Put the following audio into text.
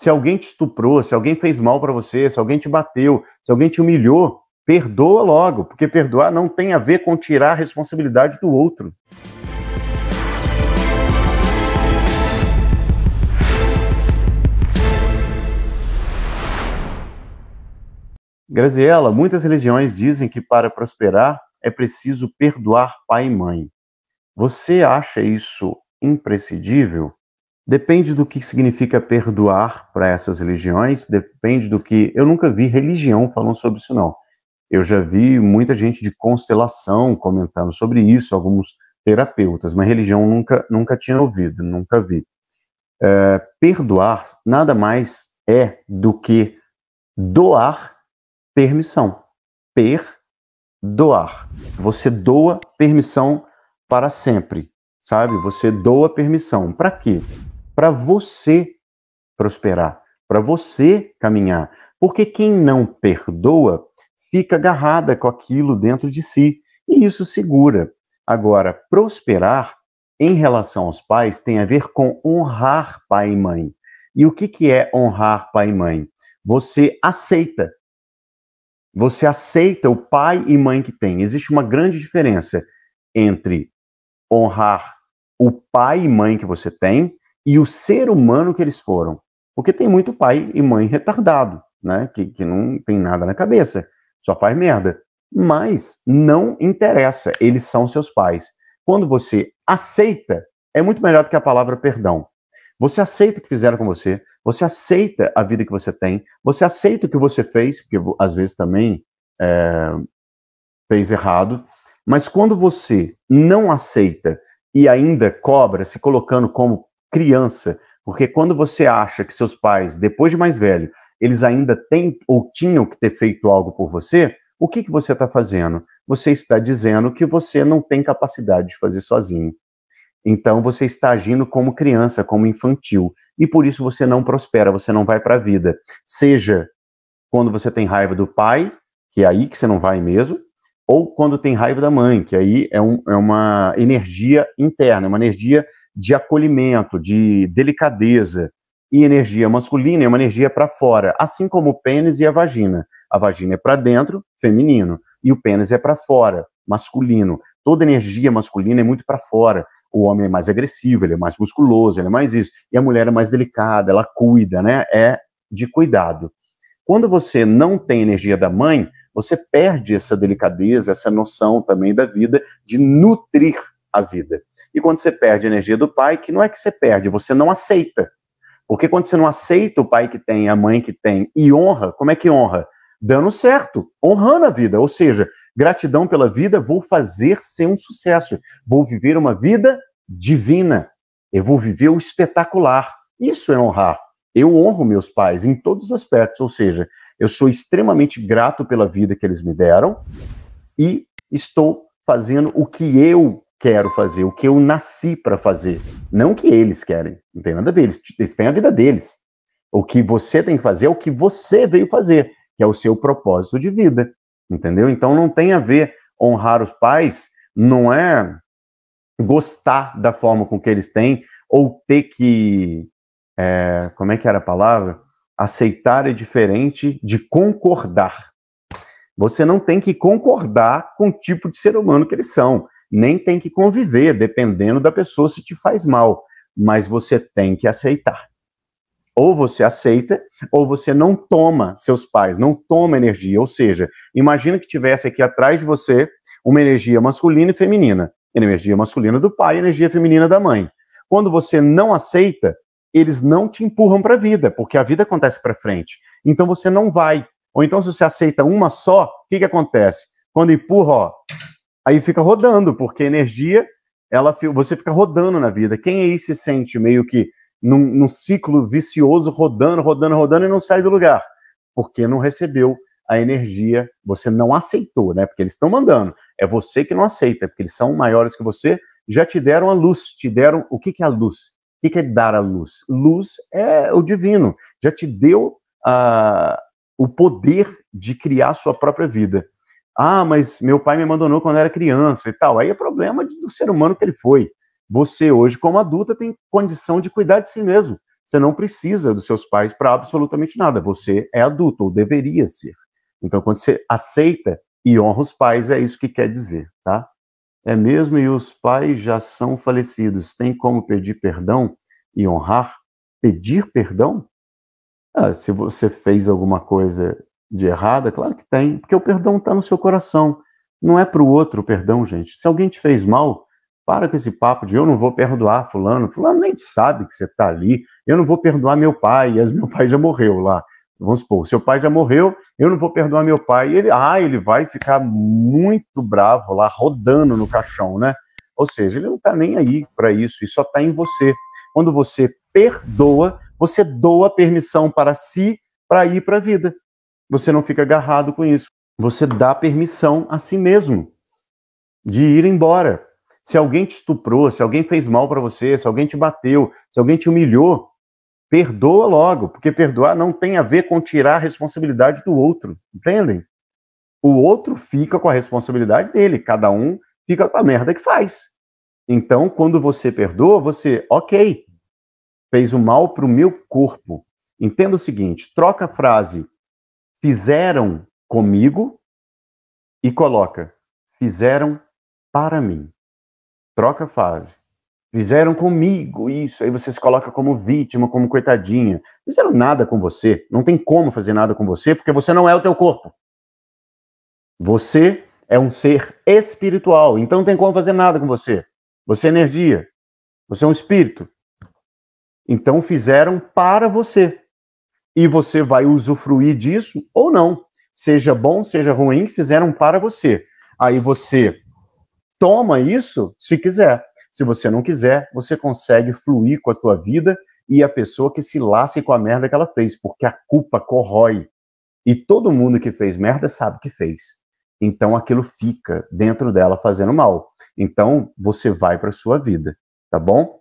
Se alguém te estuprou, se alguém fez mal para você, se alguém te bateu, se alguém te humilhou, perdoa logo, porque perdoar não tem a ver com tirar a responsabilidade do outro. Graziela, muitas religiões dizem que para prosperar é preciso perdoar pai e mãe. Você acha isso imprescindível? Depende do que significa perdoar para essas religiões, depende do que. Eu nunca vi religião falando sobre isso, não. Eu já vi muita gente de constelação comentando sobre isso, alguns terapeutas, mas religião nunca, nunca tinha ouvido, nunca vi. É, perdoar nada mais é do que doar permissão. Perdoar. Você doa permissão para sempre, sabe? Você doa permissão. Para quê? Para você prosperar, para você caminhar. Porque quem não perdoa fica agarrada com aquilo dentro de si e isso segura. Agora, prosperar em relação aos pais tem a ver com honrar pai e mãe. E o que, que é honrar pai e mãe? Você aceita. Você aceita o pai e mãe que tem. Existe uma grande diferença entre honrar o pai e mãe que você tem e o ser humano que eles foram. Porque tem muito pai e mãe retardado, né? Que, que não tem nada na cabeça, só faz merda. Mas não interessa, eles são seus pais. Quando você aceita, é muito melhor do que a palavra perdão. Você aceita o que fizeram com você, você aceita a vida que você tem, você aceita o que você fez, porque às vezes também é, fez errado, mas quando você não aceita e ainda cobra, se colocando como criança, porque quando você acha que seus pais, depois de mais velho, eles ainda têm ou tinham que ter feito algo por você, o que, que você está fazendo? Você está dizendo que você não tem capacidade de fazer sozinho. Então você está agindo como criança, como infantil. E por isso você não prospera, você não vai para a vida. Seja quando você tem raiva do pai, que é aí que você não vai mesmo, ou quando tem raiva da mãe, que aí é, um, é uma energia interna, uma energia de acolhimento, de delicadeza. E energia masculina é uma energia para fora, assim como o pênis e a vagina. A vagina é para dentro, feminino, e o pênis é para fora, masculino. Toda energia masculina é muito para fora. O homem é mais agressivo, ele é mais musculoso, ele é mais isso. E a mulher é mais delicada, ela cuida, né? É de cuidado. Quando você não tem energia da mãe, você perde essa delicadeza, essa noção também da vida, de nutrir a vida. E quando você perde a energia do pai, que não é que você perde, você não aceita. Porque quando você não aceita o pai que tem, a mãe que tem, e honra, como é que honra? Dando certo, honrando a vida, ou seja, gratidão pela vida, vou fazer ser um sucesso, vou viver uma vida divina, eu vou viver o espetacular. Isso é honrar. Eu honro meus pais em todos os aspectos, ou seja, eu sou extremamente grato pela vida que eles me deram e estou fazendo o que eu quero fazer, o que eu nasci para fazer, não o que eles querem. Não tem nada a ver, eles, eles têm a vida deles. O que você tem que fazer é o que você veio fazer, que é o seu propósito de vida, entendeu? Então não tem a ver honrar os pais, não é gostar da forma com que eles têm ou ter que, é, como é que era a palavra? Aceitar é diferente de concordar. Você não tem que concordar com o tipo de ser humano que eles são, nem tem que conviver, dependendo da pessoa se te faz mal, mas você tem que aceitar. Ou você aceita, ou você não toma seus pais, não toma energia. Ou seja, imagina que tivesse aqui atrás de você uma energia masculina e feminina. Energia masculina do pai, energia feminina da mãe. Quando você não aceita, eles não te empurram para a vida, porque a vida acontece para frente. Então você não vai. Ou então, se você aceita uma só, o que, que acontece? Quando empurra, ó, aí fica rodando, porque energia, ela, você fica rodando na vida. Quem aí se sente meio que num, num ciclo vicioso, rodando, rodando, rodando e não sai do lugar? Porque não recebeu a energia, você não aceitou, né? Porque eles estão mandando. É você que não aceita, porque eles são maiores que você, já te deram a luz, te deram. O que, que é a luz? O que é dar a luz? Luz é o divino, já te deu uh, o poder de criar sua própria vida. Ah, mas meu pai me abandonou quando era criança e tal. Aí é problema do ser humano que ele foi. Você hoje, como adulta, tem condição de cuidar de si mesmo. Você não precisa dos seus pais para absolutamente nada. Você é adulto, ou deveria ser. Então, quando você aceita e honra os pais, é isso que quer dizer, tá? É mesmo, e os pais já são falecidos. Tem como pedir perdão e honrar? Pedir perdão? Ah, se você fez alguma coisa de errada, claro que tem, porque o perdão está no seu coração. Não é para o outro o perdão, gente. Se alguém te fez mal, para com esse papo de eu não vou perdoar fulano. Fulano nem sabe que você está ali. Eu não vou perdoar meu pai. E meu pai já morreu lá. Vamos supor, seu pai já morreu, eu não vou perdoar meu pai. Ele, ah, ele vai ficar muito bravo lá, rodando no caixão, né? Ou seja, ele não está nem aí para isso, e só está em você. Quando você perdoa, você doa permissão para si para ir para a vida. Você não fica agarrado com isso. Você dá permissão a si mesmo de ir embora. Se alguém te estuprou, se alguém fez mal para você, se alguém te bateu, se alguém te humilhou, perdoa logo, porque perdoar não tem a ver com tirar a responsabilidade do outro, entendem? O outro fica com a responsabilidade dele, cada um fica com a merda que faz. Então, quando você perdoa, você, ok, fez o mal para o meu corpo. Entenda o seguinte: troca a frase fizeram comigo e coloca fizeram para mim. Troca a. Fizeram comigo isso. Aí você se coloca como vítima, como coitadinha. Fizeram nada com você. Não tem como fazer nada com você, porque você não é o teu corpo. Você é um ser espiritual, então não tem como fazer nada com você. Você é energia. Você é um espírito. Então fizeram para você. E você vai usufruir disso ou não. Seja bom, seja ruim, fizeram para você. Aí você toma isso se quiser. Se você não quiser, você consegue fluir com a sua vida e a pessoa que se lasque com a merda que ela fez, porque a culpa corrói. E todo mundo que fez merda sabe que fez. Então aquilo fica dentro dela fazendo mal. Então você vai para sua vida, tá bom?